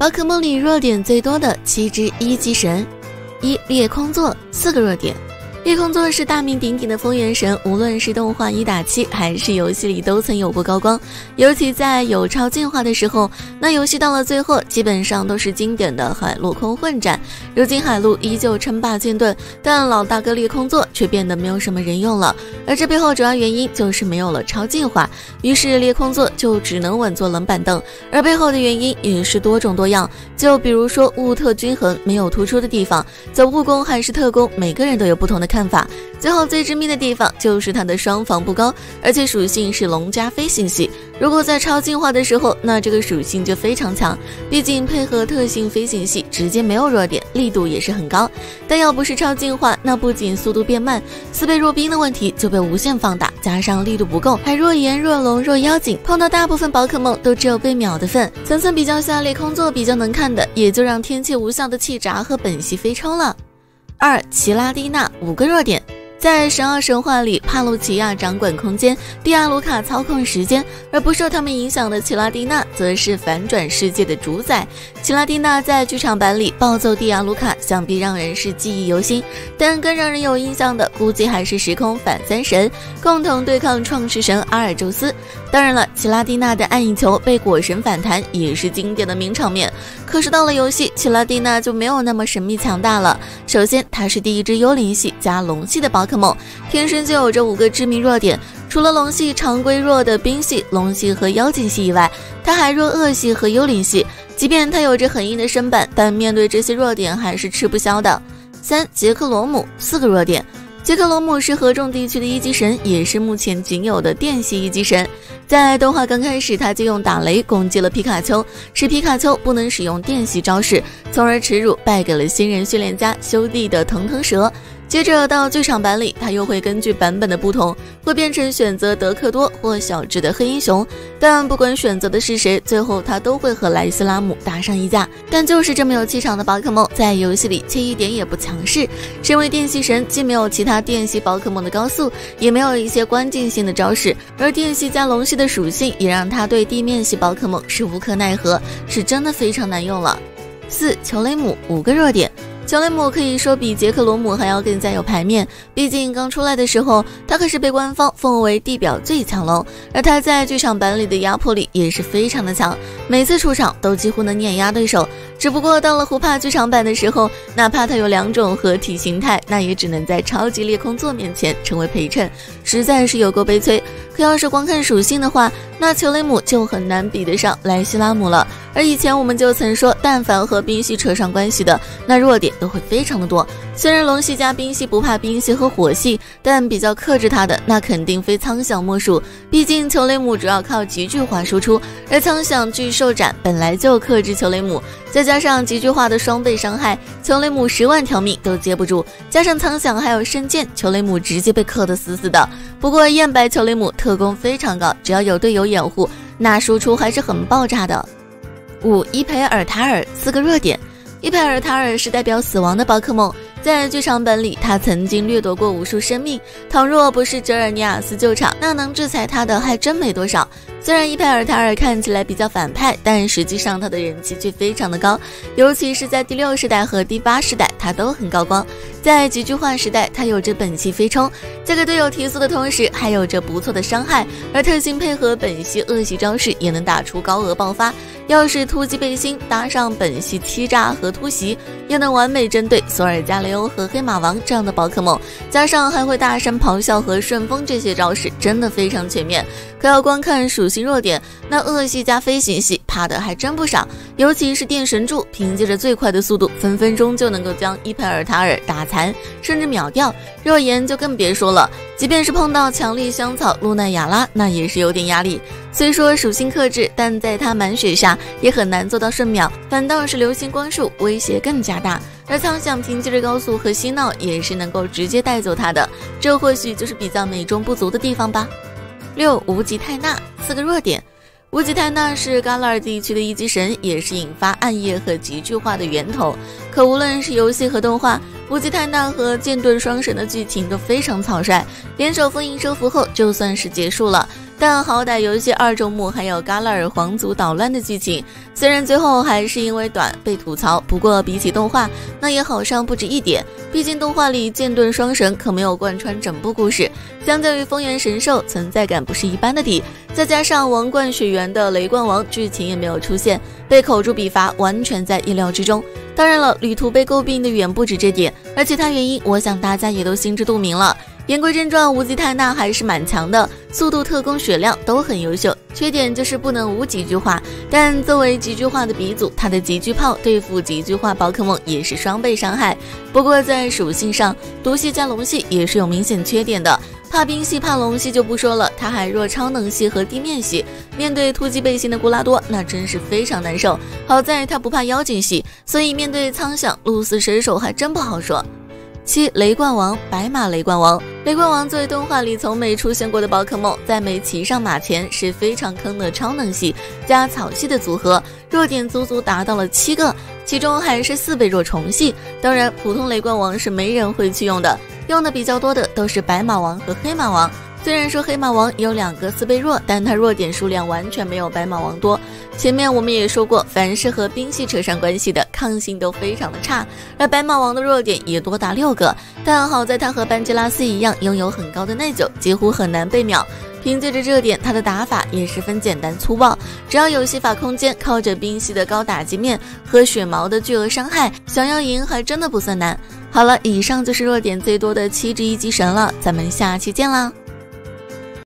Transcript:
宝可梦里弱点最多的七只一级神，一裂空座四个弱点。裂空座是大名鼎鼎的风元神，无论是动画一打七，还是游戏里都曾有过高光。尤其在有超进化的时候，那游戏到了最后，基本上都是经典的海陆空混战。如今海陆依旧称霸剑盾，但老大哥裂空座却变得没有什么人用了。而这背后主要原因就是没有了超进化，于是裂空座就只能稳坐冷板凳。而背后的原因也是多种多样，就比如说物特均衡没有突出的地方，走物攻还是特攻，每个人都有不同的。看法，最后最致命的地方就是它的双防不高，而且属性是龙加飞行系。如果在超进化的时候，那这个属性就非常强，毕竟配合特性飞行系，直接没有弱点，力度也是很高。但要不是超进化，那不仅速度变慢，四倍弱冰的问题就被无限放大，加上力度不够，还弱炎弱龙弱妖精，碰到大部分宝可梦都只有被秒的份。层层比较下，裂空座比较能看的，也就让天气无效的气闸和本系飞冲了。二奇拉蒂娜五个弱点。在神二神话里，帕路奇亚掌管空间，蒂亚卢卡操控时间，而不受他们影响的奇拉蒂娜则是反转世界的主宰。奇拉蒂娜在剧场版里暴揍蒂亚卢卡，想必让人是记忆犹新。但更让人有印象的，估计还是时空反三神共同对抗创世神阿尔宙斯。当然了，奇拉蒂娜的暗影球被果神反弹也是经典的名场面。可是到了游戏，奇拉蒂娜就没有那么神秘强大了。首先，它是第一只幽灵系加龙系的宝。可梦天生就有着五个致命弱点，除了龙系常规弱的冰系、龙系和妖精系以外，它还弱恶系和幽灵系。即便它有着很硬的身板，但面对这些弱点还是吃不消的。三杰克罗姆四个弱点，杰克罗姆是合众地区的一级神，也是目前仅有的电系一级神。在动画刚开始，他就用打雷攻击了皮卡丘，使皮卡丘不能使用电系招式，从而耻辱败给了新人训练家修弟的腾腾蛇。接着到剧场版里，他又会根据版本的不同，会变成选择德克多或小智的黑英雄。但不管选择的是谁，最后他都会和莱斯拉姆打上一架。但就是这么有气场的宝可梦，在游戏里却一点也不强势。身为电系神，既没有其他电系宝可梦的高速，也没有一些关键性的招式，而电系加龙系的属性也让他对地面系宝可梦是无可奈何，是真的非常难用了。四球雷姆五个弱点。乔雷姆可以说比杰克罗姆还要更加有牌面，毕竟刚出来的时候，他可是被官方奉为地表最强龙，而他在剧场版里的压迫力也是非常的强，每次出场都几乎能碾压对手。只不过到了胡帕剧场版的时候，哪怕他有两种合体形态，那也只能在超级裂空座面前成为陪衬，实在是有够悲催。可要是光看属性的话，那球雷姆就很难比得上莱西拉姆了。而以前我们就曾说，但凡和冰系扯上关系的，那弱点都会非常的多。虽然龙系加冰系不怕冰系和火系，但比较克制它的那肯定非苍响莫属。毕竟球雷姆主要靠极巨化输出，而苍响巨兽斩本来就克制球雷姆，再加上极巨化的双倍伤害，球雷姆十万条命都接不住。加上苍响还有圣剑，球雷姆直接被克得死死的。不过燕白球雷姆特攻非常高，只要有队友掩护，那输出还是很爆炸的。五伊培尔塔尔四个弱点，伊佩尔塔尔是代表死亡的宝可梦，在剧场本里，他曾经掠夺过无数生命，倘若不是哲尔尼亚斯救场，那能制裁他的还真没多少。虽然伊佩尔塔尔看起来比较反派，但实际上他的人气却非常的高，尤其是在第六世代和第八世代，他都很高光。在极巨化时代，他有着本系飞冲，在给队友提速的同时，还有着不错的伤害，而特性配合本系恶系招式，也能打出高额爆发。要是突击背心搭上本系欺诈和突袭，也能完美针对索尔加雷欧和黑马王这样的宝可梦，加上还会大声咆哮和顺风这些招式，真的非常全面。可要光看属性弱点，那恶系加飞行系怕的还真不少，尤其是电神柱，凭借着最快的速度，分分钟就能够将伊佩尔塔尔打残，甚至秒掉。弱炎就更别说了，即便是碰到强力香草露娜雅拉，那也是有点压力。虽说属性克制，但在他满血下也很难做到瞬秒，反倒是流星光束威胁更加大。而苍响凭借着高速和嬉闹，也是能够直接带走他的，这或许就是比较美中不足的地方吧。六无极泰纳四个弱点，无极泰纳是嘎拉尔地区的一级神，也是引发暗夜和极巨化的源头。可无论是游戏和动画，无极泰纳和剑盾双神的剧情都非常草率，联手封印收服后就算是结束了。但好歹有一些二周目还有嘎拉尔皇族捣乱的剧情，虽然最后还是因为短被吐槽，不过比起动画，那也好上不止一点。毕竟动画里剑盾双神可没有贯穿整部故事，相较于风原神兽，存在感不是一般的低。再加上王冠雪原的雷冠王剧情也没有出现，被口诛笔伐完全在意料之中。当然了，旅途被诟病的远不止这点，而其他原因，我想大家也都心知肚明了。言归正传，无极泰纳还是蛮强的，速度、特工、血量都很优秀，缺点就是不能无极巨化。但作为极巨化的鼻祖，他的极巨炮对付极巨化宝可梦也是双倍伤害。不过在属性上，毒系加龙系也是有明显缺点的。怕冰系、怕龙系就不说了，他还弱超能系和地面系，面对突击背心的古拉多，那真是非常难受。好在他不怕妖精系，所以面对苍响、鹿死神手还真不好说。七雷冠王，白马雷冠王。雷冠王作为动画里从没出现过的宝可梦，在没骑上马前是非常坑的超能系加草系的组合，弱点足足达到了七个，其中还是四倍弱虫系。当然，普通雷冠王是没人会去用的，用的比较多的都是白马王和黑马王。虽然说黑马王有两个四倍弱，但它弱点数量完全没有白马王多。前面我们也说过，凡是和冰系扯上关系的抗性都非常的差，而白马王的弱点也多达六个。但好在它和班吉拉斯一样，拥有很高的耐久，几乎很难被秒。凭借着这点，它的打法也十分简单粗暴，只要有戏法空间，靠着冰系的高打击面和血毛的巨额伤害，想要赢还真的不算难。好了，以上就是弱点最多的七只一级神了，咱们下期见啦！